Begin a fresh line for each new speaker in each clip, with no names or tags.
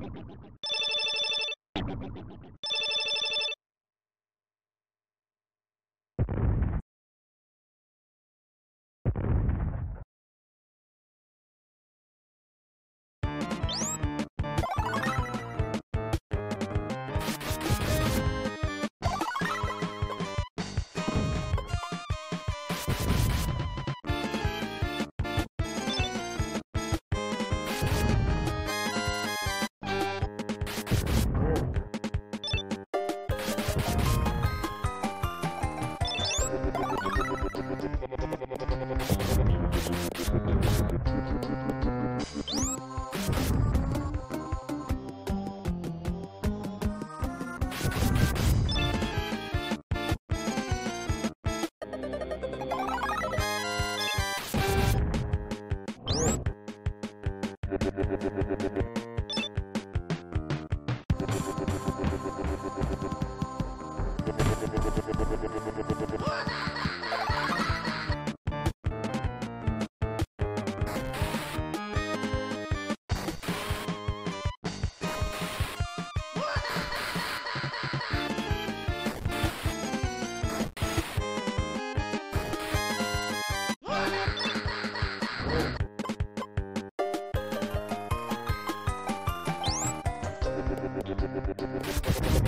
Thank you. Thank you.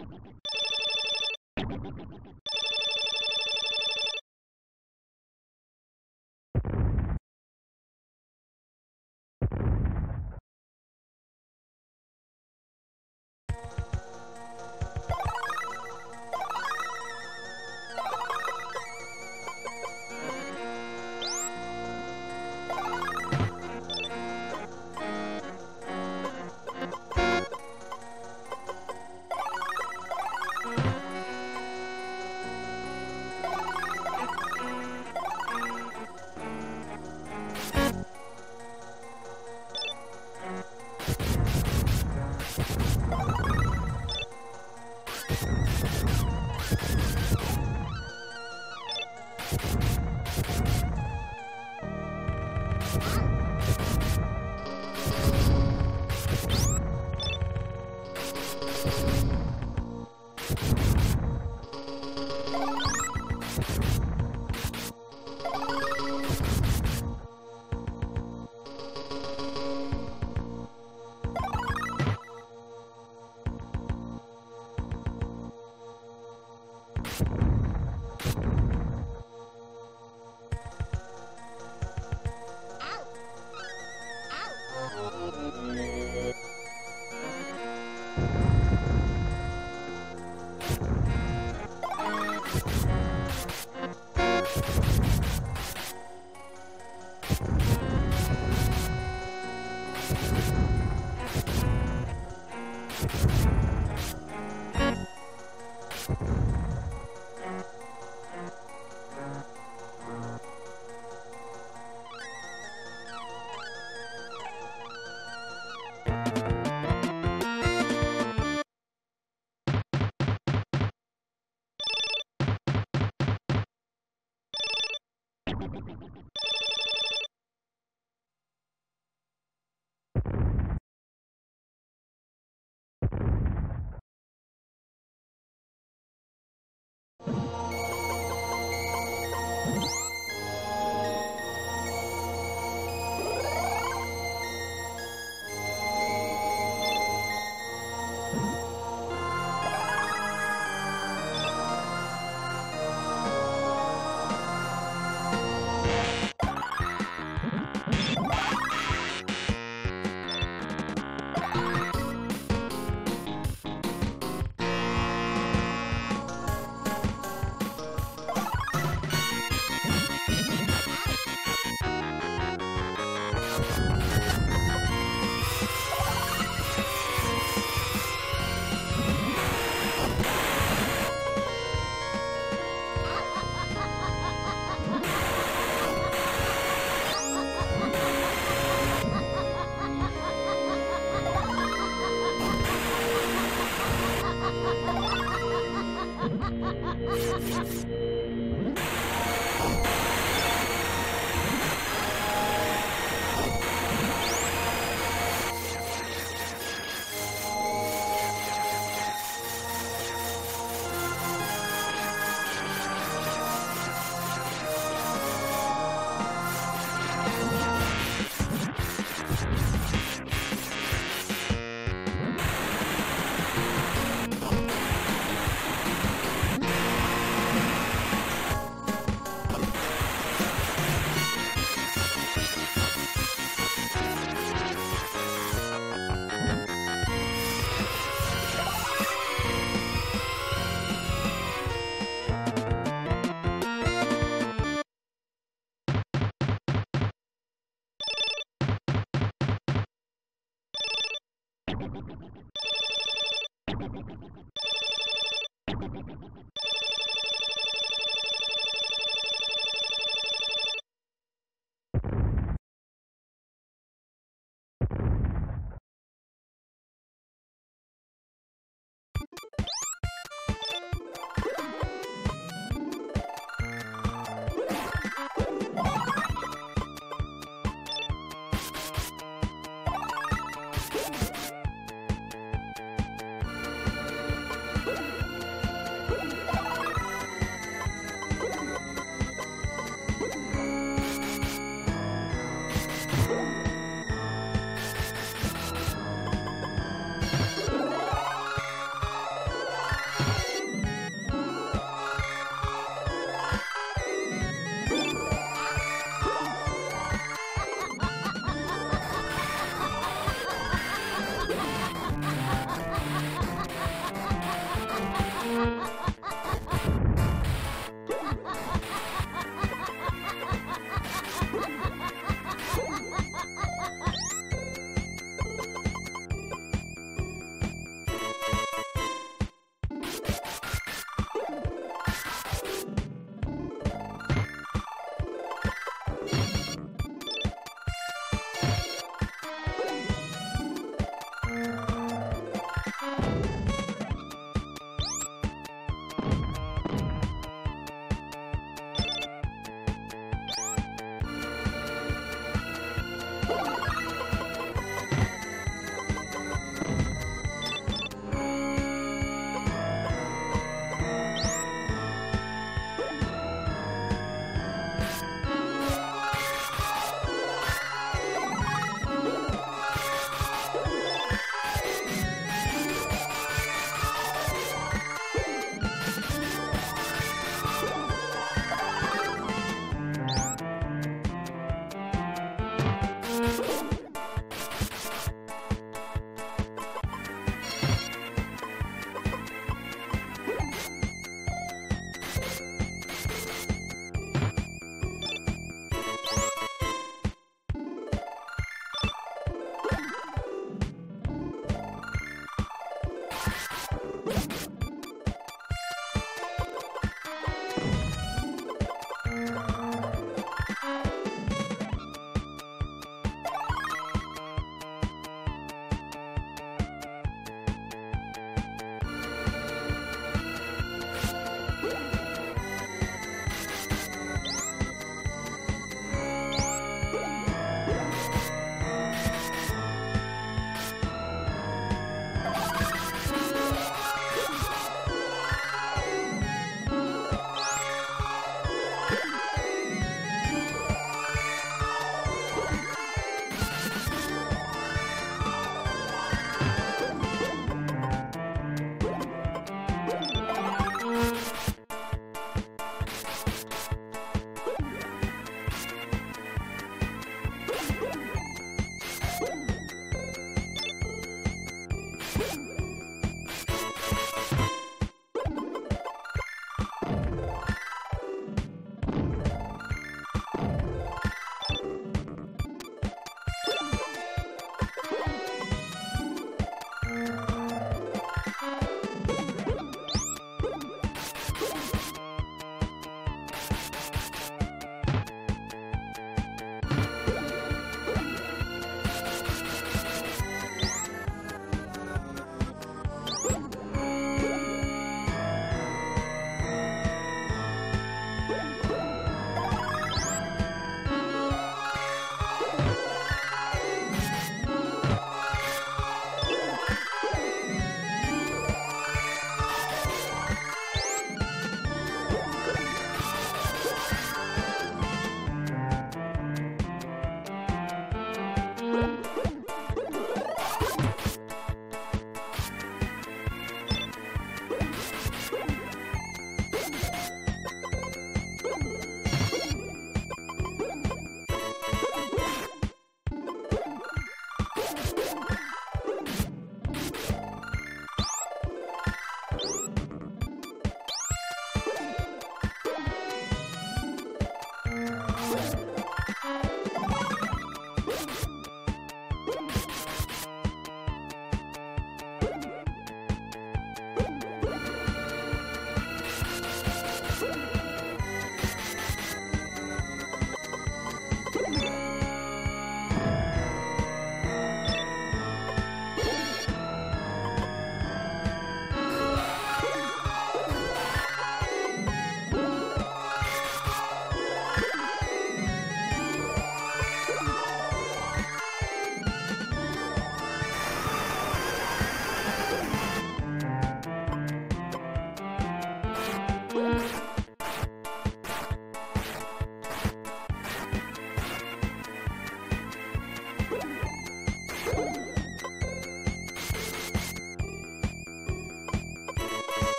you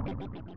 Thank you.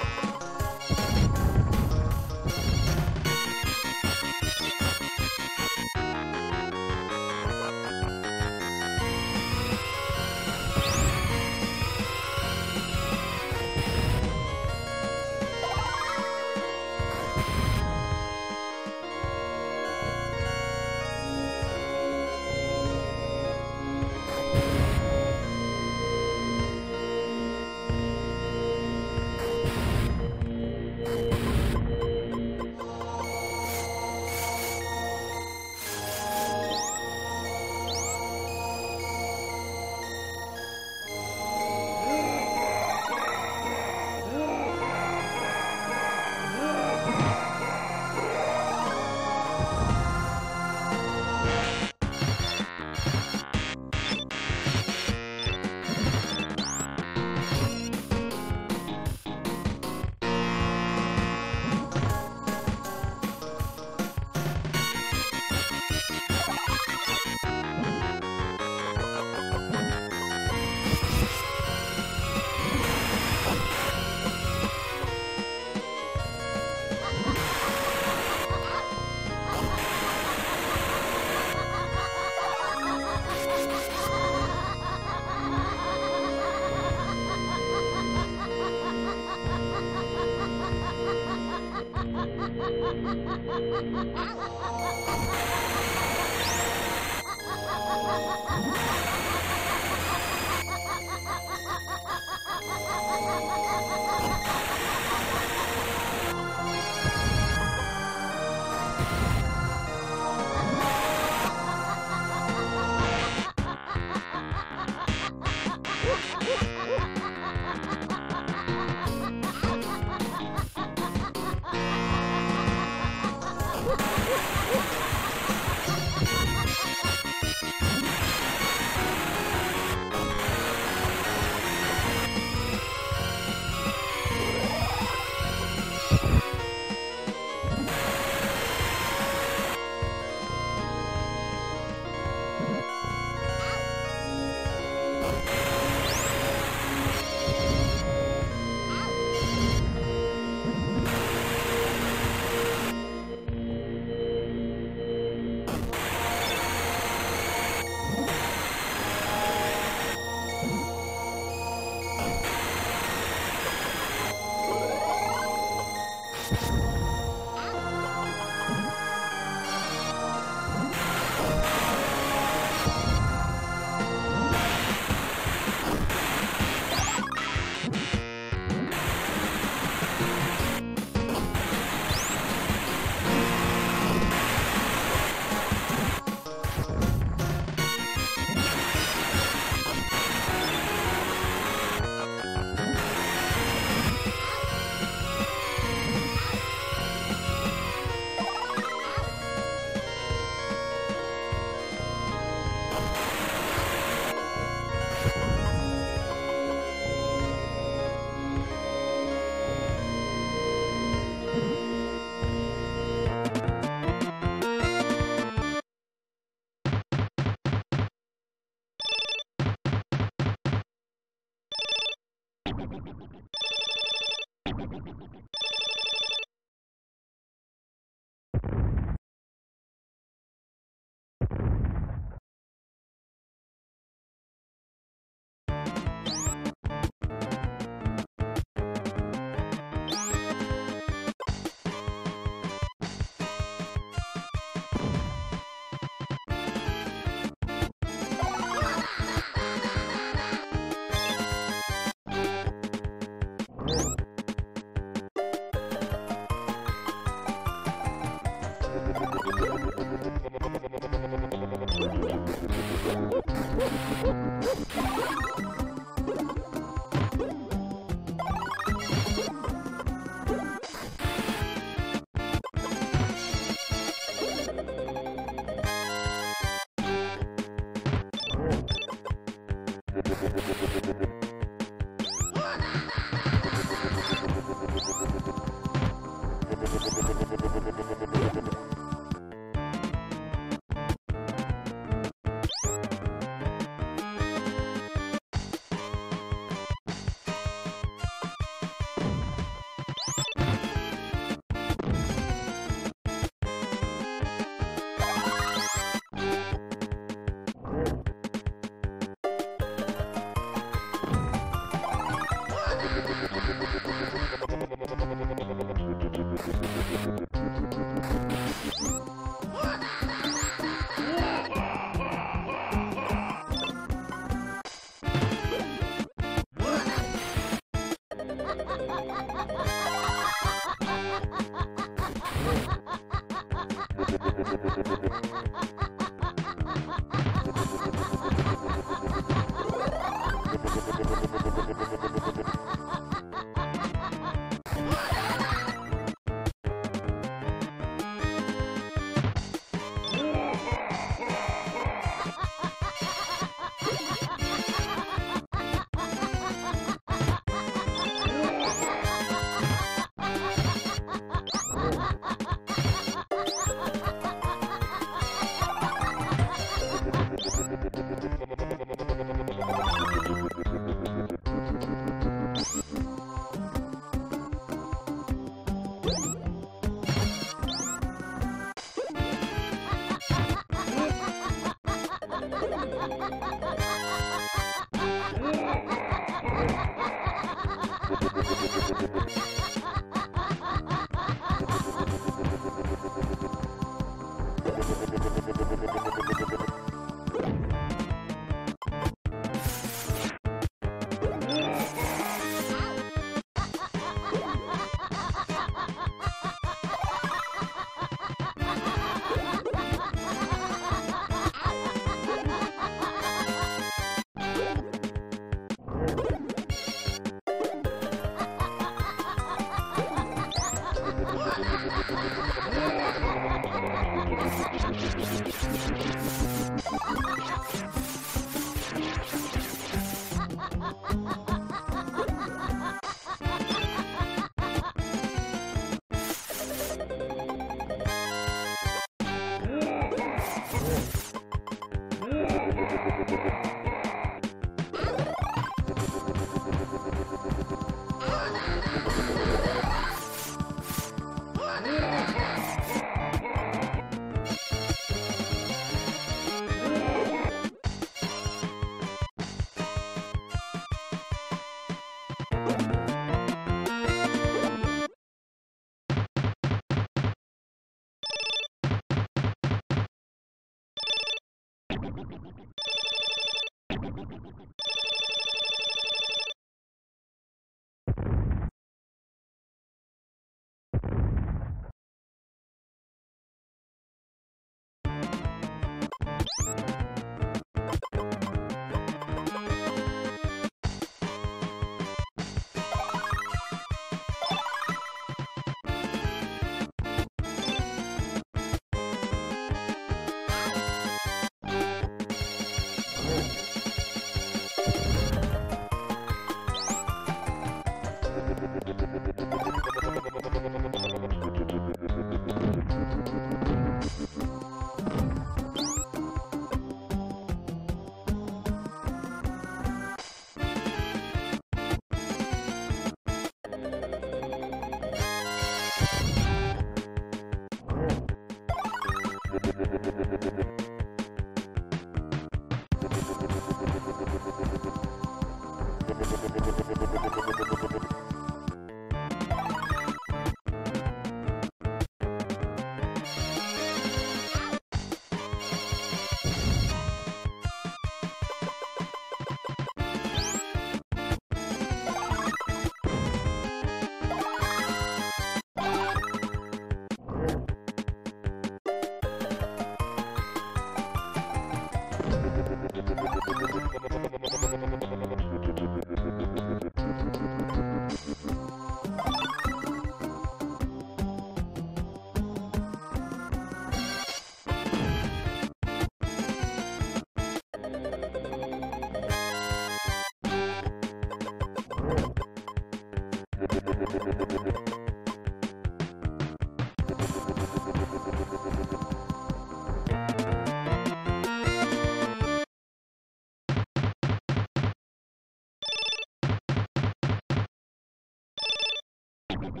フフフ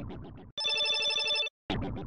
フ。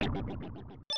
Thank you.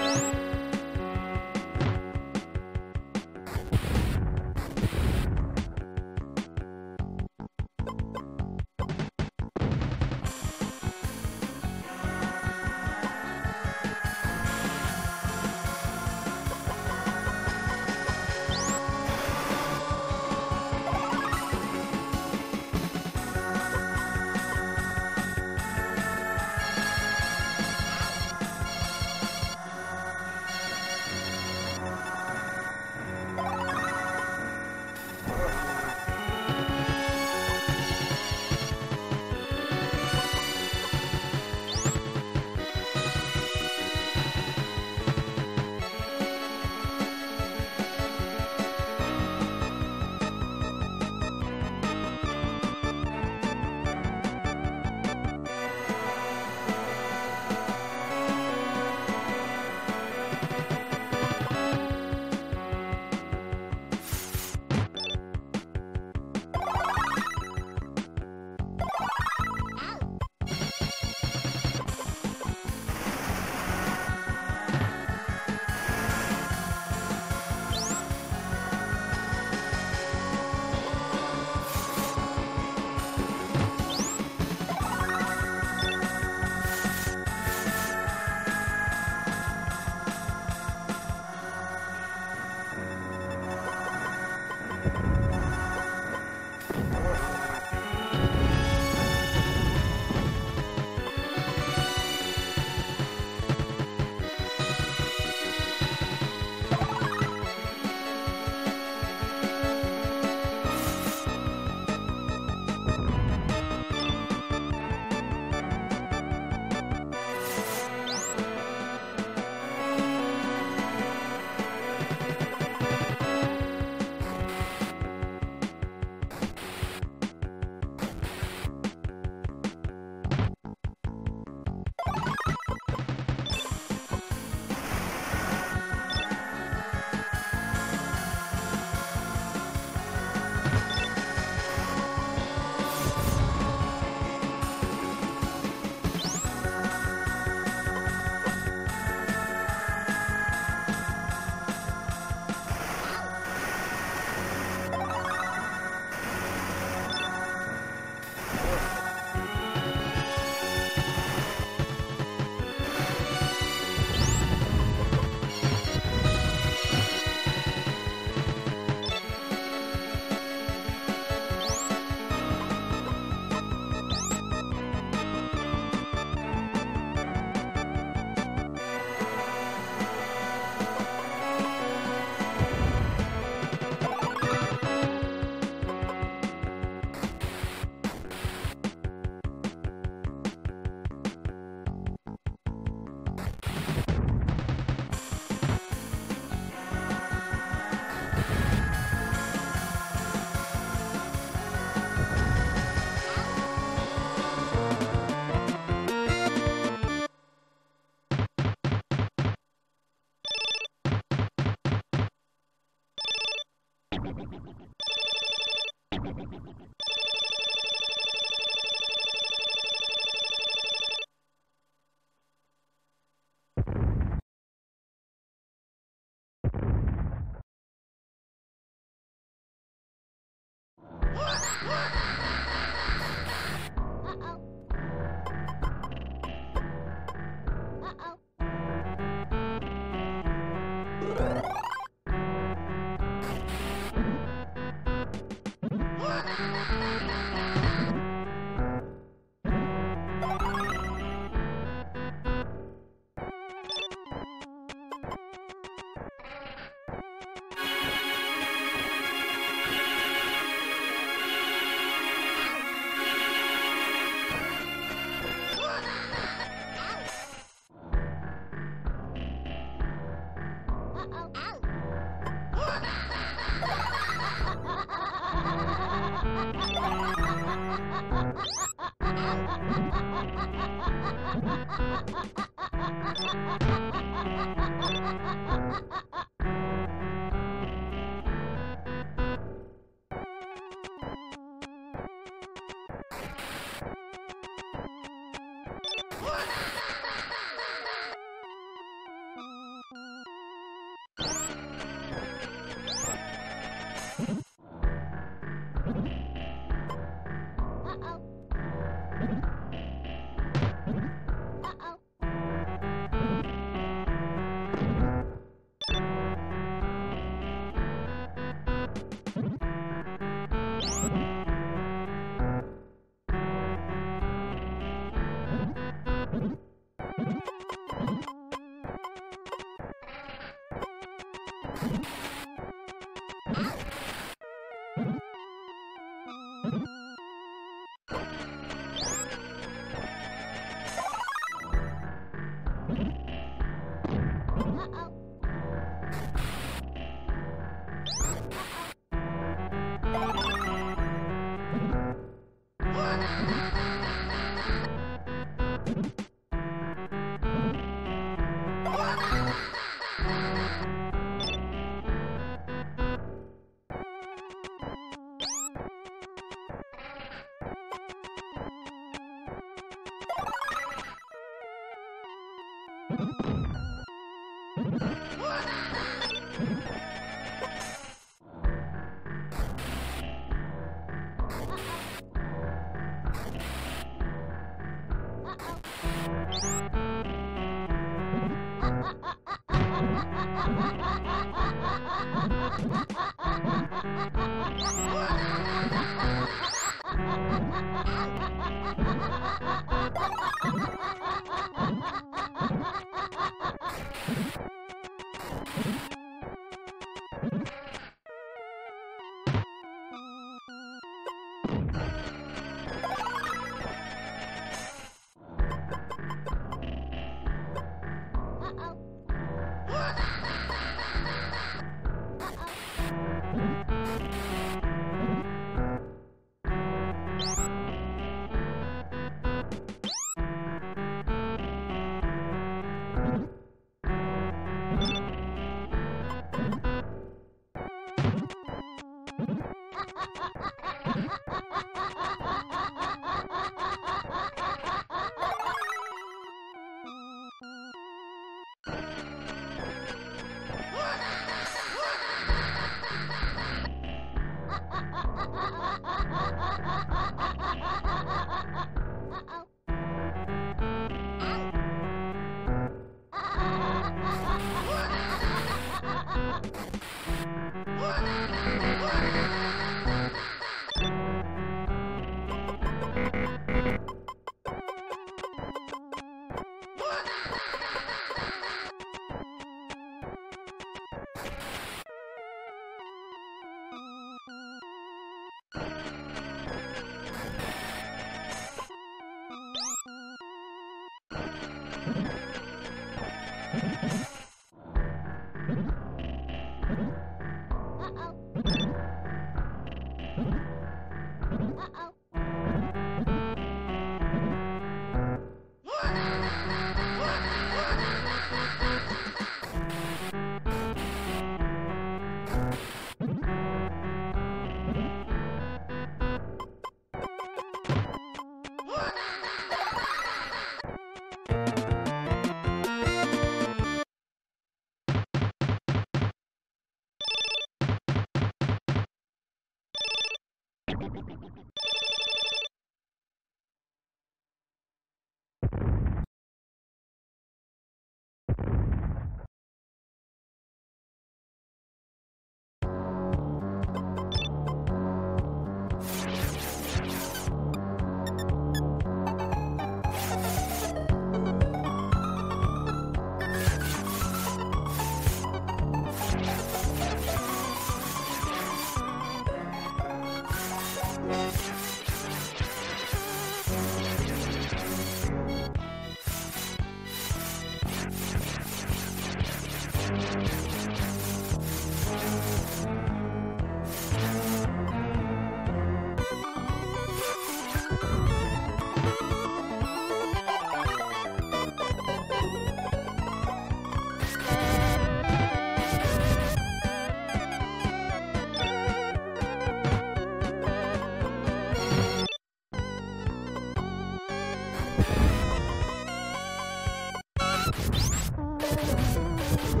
Podcast.